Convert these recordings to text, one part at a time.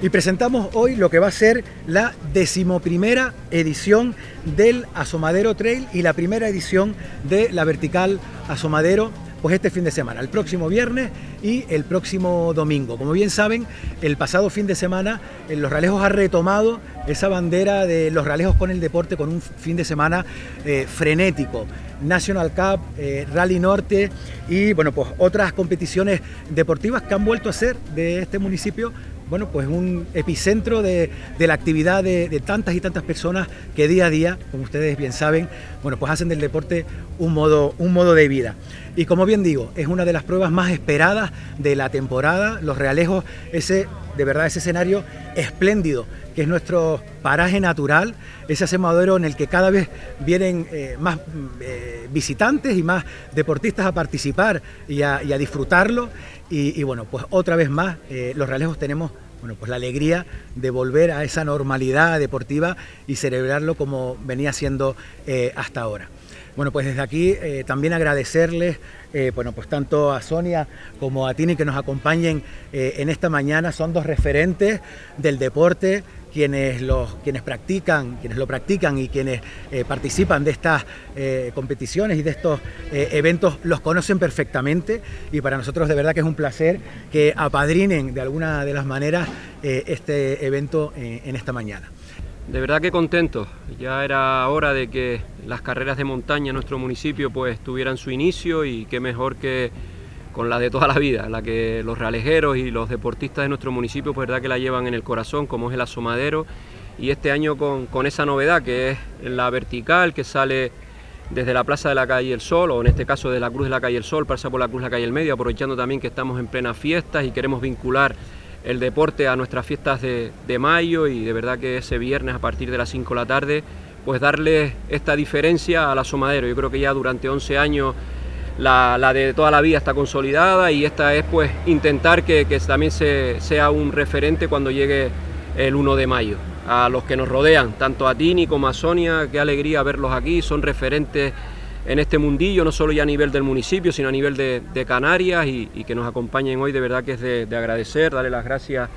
y presentamos hoy lo que va a ser la decimoprimera edición del Asomadero Trail y la primera edición de la Vertical Asomadero pues este fin de semana, el próximo viernes y el próximo domingo. Como bien saben, el pasado fin de semana Los Ralejos ha retomado esa bandera de los Ralejos con el deporte con un fin de semana eh, frenético. National Cup, eh, Rally Norte y bueno, pues otras competiciones deportivas que han vuelto a ser de este municipio bueno, pues un epicentro de, la actividad de, tantas y tantas personas que día a día, como ustedes bien saben, bueno, pues hacen del deporte un modo, un modo de vida. Y como bien digo, es una de las pruebas más esperadas de la temporada, los realejos, ese, de verdad, ese escenario espléndido que es nuestro paraje natural, ese asemadero en el que cada vez vienen eh, más eh, visitantes y más deportistas a participar y a, disfrutarlo. Y, bueno, pues otra vez más, eh, los realejos tenemos bueno, pues la alegría de volver a esa normalidad deportiva y celebrarlo como venía siendo hasta ahora. Bueno, pues desde aquí también agradecerles, bueno, pues tanto a Sonia como a Tini que nos acompañen en esta mañana, son dos referentes del deporte, quienes, los, quienes practican, quienes lo practican y quienes eh, participan de estas eh, competiciones y de estos eh, eventos los conocen perfectamente y para nosotros de verdad que es un placer que apadrinen de alguna de las maneras este evento en esta mañana. De verdad que contento, ya era hora de que las carreras de montaña en nuestro municipio pues tuvieran su inicio y qué mejor que con la de toda la vida, la que los realejeros y los deportistas de nuestro municipio, pues verdad que la llevan en el corazón, como es el asomadero, y este año con, esa novedad que es la vertical que sale desde la Plaza de la Calle El Sol, o en este caso de la Cruz de la Calle El Sol, pasa por la Cruz de la Calle El Medio, aprovechando también que estamos en plenas fiestas y queremos vincular el deporte a nuestras fiestas de, de mayo y de verdad que ese viernes a partir de las 5 de la tarde, pues darle esta diferencia al asomadero. Yo creo que ya durante 11 años la, de toda la vida está consolidada y esta es pues intentar que, también sea un referente cuando llegue el 1 de mayo. A los que nos rodean, tanto a Tini como a Sonia, qué alegría verlos aquí, son referentes en este mundillo, no solo ya a nivel del municipio, sino a nivel de, Canarias y, que nos acompañen hoy, de verdad que es de, agradecer, darle las gracias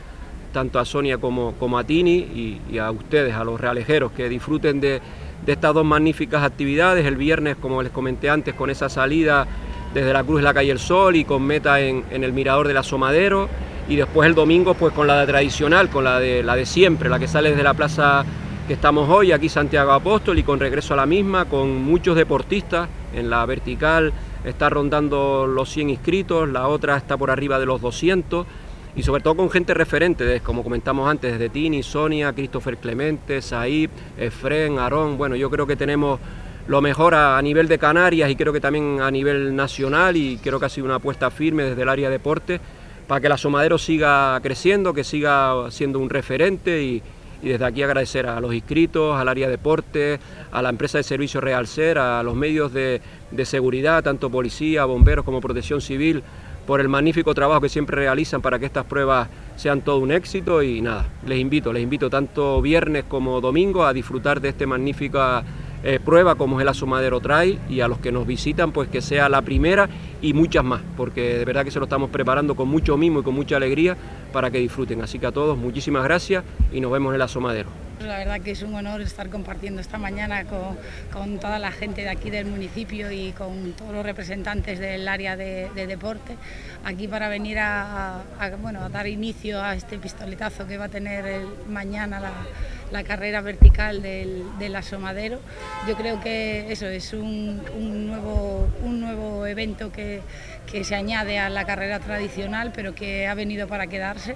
tanto a Sonia como, a Tini y, y a ustedes, a los realejeros, que disfruten de, de estas dos magníficas actividades. El viernes, como les comenté antes, con esa salida desde la Cruz de la Calle El Sol y con meta en, el Mirador del Asomadero. Y después el domingo, pues con la tradicional, con la de, la de siempre, la que sale desde la plaza estamos hoy, aquí Santiago Apóstol, y con regreso a la misma, con muchos deportistas. En la vertical está rondando los 100 inscritos, la otra está por arriba de los 200 y sobre todo con gente referente, como comentamos antes, desde Tini, Sonia, Christopher Clemente, Said, Efren, Aarón. Bueno, yo creo que tenemos lo mejor a, nivel de Canarias y creo que también a nivel nacional y creo que ha sido una apuesta firme desde el área de deporte para que la Somadero siga creciendo, que siga siendo un referente y, desde aquí agradecer a los inscritos, al área de deporte, a la empresa de servicio Real Ser, a los medios de, de seguridad, tanto policía, bomberos como protección civil, por el magnífico trabajo que siempre realizan para que estas pruebas sean todo un éxito. Y nada, les invito, les invito tanto viernes como domingo a disfrutar de esta magnífica eh, prueba como es el Asomadero Trail y a los que nos visitan pues que sea la primera y muchas más, porque de verdad que se lo estamos preparando con mucho mimo y con mucha alegría para que disfruten. Así que a todos muchísimas gracias y nos vemos en el Asomadero. La verdad que es un honor estar compartiendo esta mañana con, toda la gente de aquí del municipio y con todos los representantes del área de, deporte, aquí para venir a, bueno, a dar inicio a este pistoletazo que va a tener mañana la, carrera vertical del, asomadero. Yo creo que eso es un, nuevo, un nuevo evento que, que se añade a la carrera tradicional, pero que ha venido para quedarse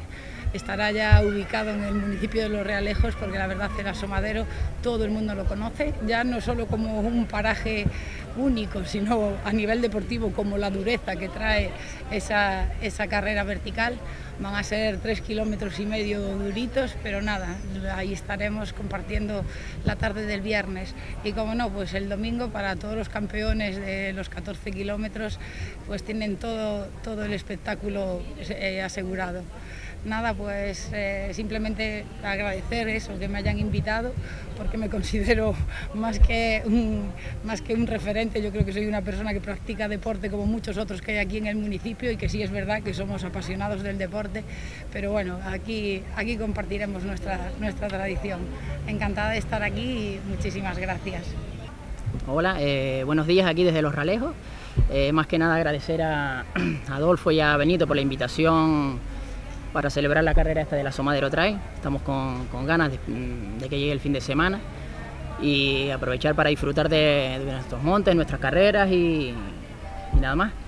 estará ya ubicado en el municipio de Los Realejos porque la verdad el asomadero todo el mundo lo conoce, ya no solo como un paraje único, sino a nivel deportivo como la dureza que trae esa, esa carrera vertical. Van a ser tres kilómetros y medio duritos, pero nada, ahí estaremos compartiendo la tarde del viernes. Y como no, pues el domingo para todos los campeones de los 14 kilómetros, pues tienen todo, todo el espectáculo eh, asegurado. Nada, pues eh, simplemente agradecer eso, que me hayan invitado, porque me considero más que, un, más que un referente, yo creo que soy una persona que practica deporte como muchos otros que hay aquí en el municipio y que sí es verdad que somos apasionados del deporte, pero bueno, aquí, aquí compartiremos nuestra, nuestra tradición. Encantada de estar aquí y muchísimas gracias. Hola, eh, buenos días aquí desde Los Ralejos. Eh, más que nada agradecer a, Adolfo y a Benito por la invitación para celebrar la carrera esta de la Somadero Trail. Estamos con, ganas de, que llegue el fin de semana y aprovechar para disfrutar de, nuestros montes, nuestras carreras y nada más.